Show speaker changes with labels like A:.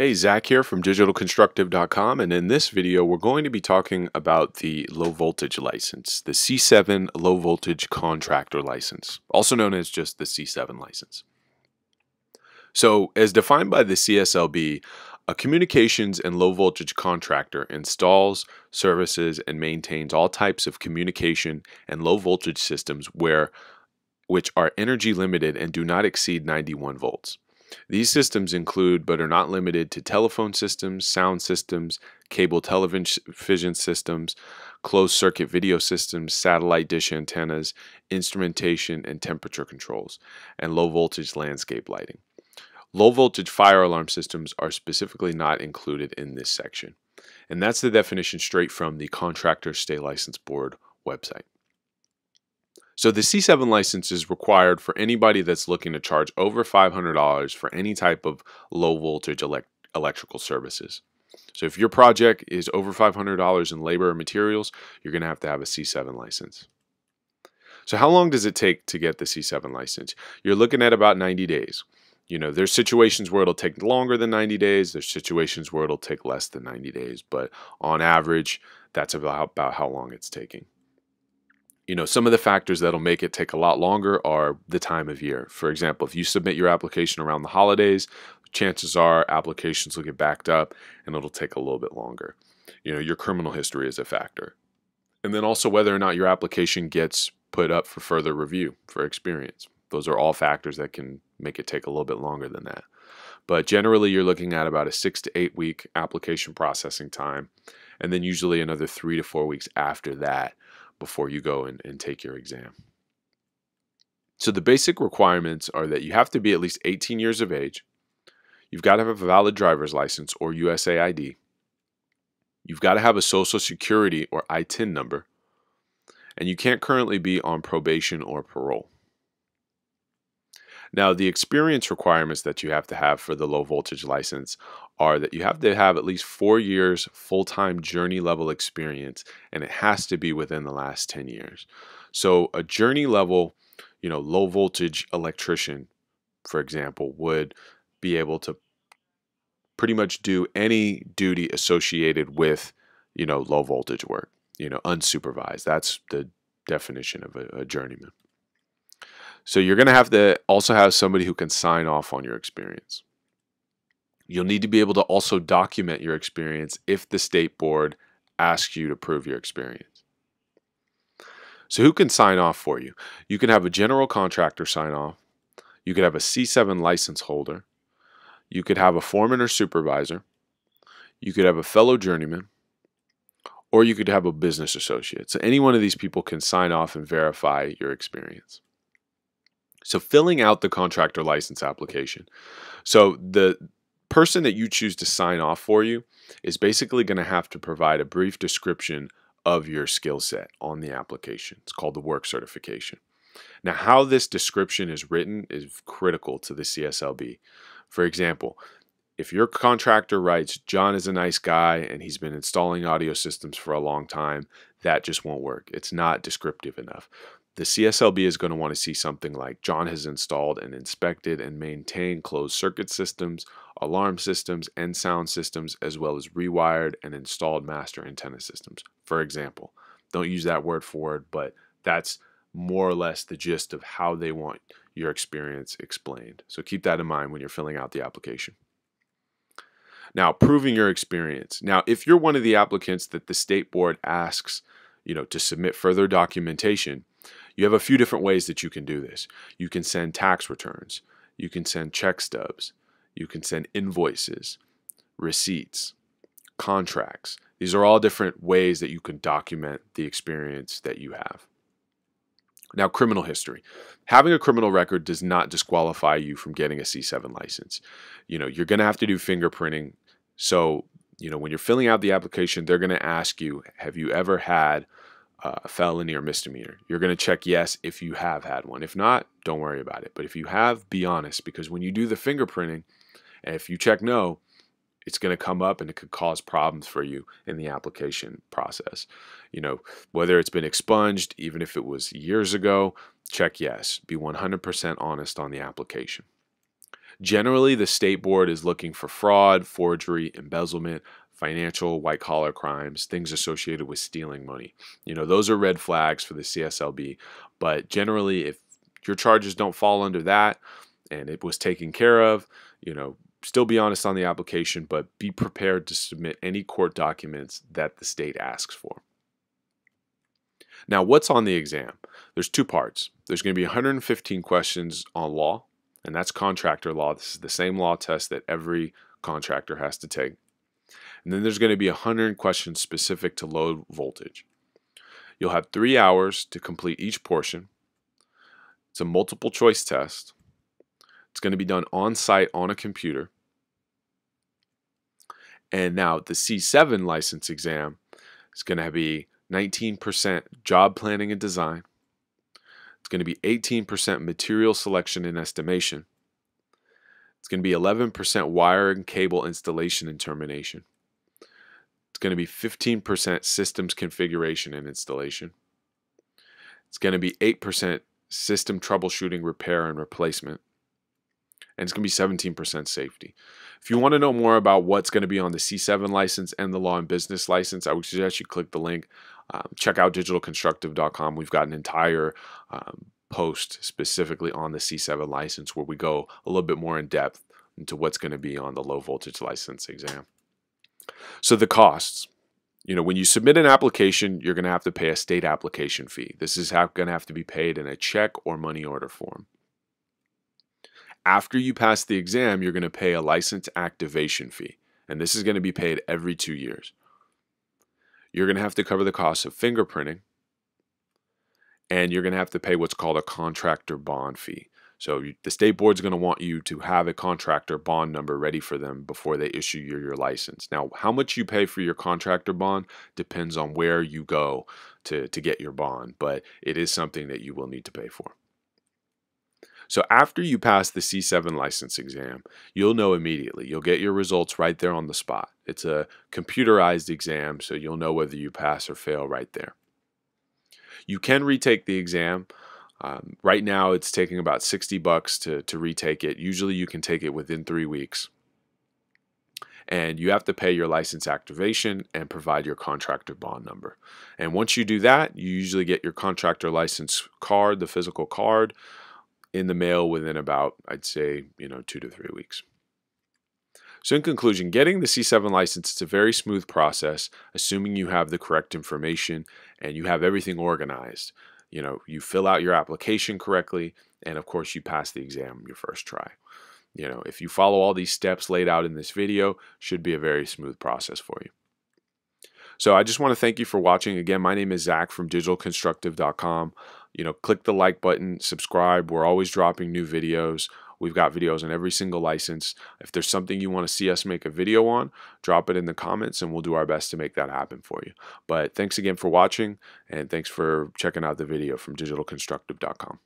A: Hey, Zach here from digitalconstructive.com, and in this video, we're going to be talking about the low voltage license, the C7 low voltage contractor license, also known as just the C7 license. So, as defined by the CSLB, a communications and low voltage contractor installs, services, and maintains all types of communication and low voltage systems where which are energy limited and do not exceed 91 volts. These systems include, but are not limited to, telephone systems, sound systems, cable television systems, closed circuit video systems, satellite dish antennas, instrumentation and temperature controls, and low voltage landscape lighting. Low voltage fire alarm systems are specifically not included in this section. And that's the definition straight from the Contractors State License Board website. So the C7 license is required for anybody that's looking to charge over $500 for any type of low voltage elect electrical services. So if your project is over $500 in labor or materials, you're going to have to have a C7 license. So how long does it take to get the C7 license? You're looking at about 90 days. You know, there's situations where it'll take longer than 90 days. There's situations where it'll take less than 90 days. But on average, that's about how long it's taking you know, some of the factors that'll make it take a lot longer are the time of year. For example, if you submit your application around the holidays, chances are applications will get backed up and it'll take a little bit longer. You know, your criminal history is a factor. And then also whether or not your application gets put up for further review for experience. Those are all factors that can make it take a little bit longer than that. But generally, you're looking at about a six to eight week application processing time, and then usually another three to four weeks after that before you go and, and take your exam. So the basic requirements are that you have to be at least 18 years of age. You've got to have a valid driver's license or USA ID. You've got to have a social security or ITIN number. And you can't currently be on probation or parole. Now, the experience requirements that you have to have for the low voltage license are that you have to have at least four years full time journey level experience, and it has to be within the last 10 years. So, a journey level, you know, low voltage electrician, for example, would be able to pretty much do any duty associated with, you know, low voltage work, you know, unsupervised. That's the definition of a, a journeyman. So you're going to have to also have somebody who can sign off on your experience. You'll need to be able to also document your experience if the state board asks you to prove your experience. So who can sign off for you? You can have a general contractor sign off. You could have a C7 license holder. You could have a foreman or supervisor. You could have a fellow journeyman. Or you could have a business associate. So any one of these people can sign off and verify your experience. So filling out the contractor license application. So the person that you choose to sign off for you is basically going to have to provide a brief description of your skill set on the application. It's called the work certification. Now, how this description is written is critical to the CSLB. For example, if your contractor writes, John is a nice guy and he's been installing audio systems for a long time, that just won't work. It's not descriptive enough. The CSLB is going to want to see something like John has installed and inspected and maintained closed circuit systems, alarm systems, and sound systems, as well as rewired and installed master antenna systems, for example. Don't use that word for word, but that's more or less the gist of how they want your experience explained. So keep that in mind when you're filling out the application. Now, proving your experience. Now, if you're one of the applicants that the state board asks, you know, to submit further documentation, you have a few different ways that you can do this. You can send tax returns, you can send check stubs, you can send invoices, receipts, contracts. These are all different ways that you can document the experience that you have. Now, criminal history. Having a criminal record does not disqualify you from getting a C7 license. You know, you're going to have to do fingerprinting. So, you know, when you're filling out the application, they're going to ask you, have you ever had uh, felony or misdemeanor. You're going to check yes if you have had one. If not, don't worry about it. But if you have, be honest because when you do the fingerprinting, and if you check no, it's going to come up and it could cause problems for you in the application process. You know, whether it's been expunged, even if it was years ago, check yes. Be 100% honest on the application. Generally, the state board is looking for fraud, forgery, embezzlement, financial white collar crimes, things associated with stealing money. You know, those are red flags for the CSLB. But generally, if your charges don't fall under that and it was taken care of, you know, still be honest on the application, but be prepared to submit any court documents that the state asks for. Now, what's on the exam? There's two parts. There's going to be 115 questions on law, and that's contractor law. This is the same law test that every contractor has to take. And then there's going to be 100 questions specific to low voltage. You'll have three hours to complete each portion. It's a multiple choice test. It's going to be done on site on a computer. And now the C7 license exam is going to be 19% job planning and design. It's going to be 18% material selection and estimation. It's going to be 11% wire and cable installation and termination. It's going to be 15% systems configuration and installation. It's going to be 8% system troubleshooting, repair, and replacement. And it's going to be 17% safety. If you want to know more about what's going to be on the C7 license and the law and business license, I would suggest you click the link. Um, check out digitalconstructive.com. We've got an entire um, post specifically on the C7 license where we go a little bit more in depth into what's going to be on the low voltage license exam. So the costs. You know, when you submit an application, you're going to have to pay a state application fee. This is going to have to be paid in a check or money order form. After you pass the exam, you're going to pay a license activation fee, and this is going to be paid every two years. You're going to have to cover the cost of fingerprinting, and you're going to have to pay what's called a contractor bond fee. So the state board's going to want you to have a contractor bond number ready for them before they issue you your license. Now, how much you pay for your contractor bond depends on where you go to, to get your bond, but it is something that you will need to pay for. So after you pass the C7 license exam, you'll know immediately. You'll get your results right there on the spot. It's a computerized exam, so you'll know whether you pass or fail right there. You can retake the exam um, right now, it's taking about 60 bucks to, to retake it. Usually, you can take it within three weeks. And you have to pay your license activation and provide your contractor bond number. And once you do that, you usually get your contractor license card, the physical card, in the mail within about, I'd say, you know, two to three weeks. So, in conclusion, getting the C7 license is a very smooth process, assuming you have the correct information and you have everything organized you know, you fill out your application correctly, and of course you pass the exam your first try. You know, if you follow all these steps laid out in this video, should be a very smooth process for you. So I just want to thank you for watching. Again, my name is Zach from digitalconstructive.com. You know, click the like button, subscribe. We're always dropping new videos. We've got videos on every single license. If there's something you want to see us make a video on, drop it in the comments and we'll do our best to make that happen for you. But thanks again for watching and thanks for checking out the video from digitalconstructive.com.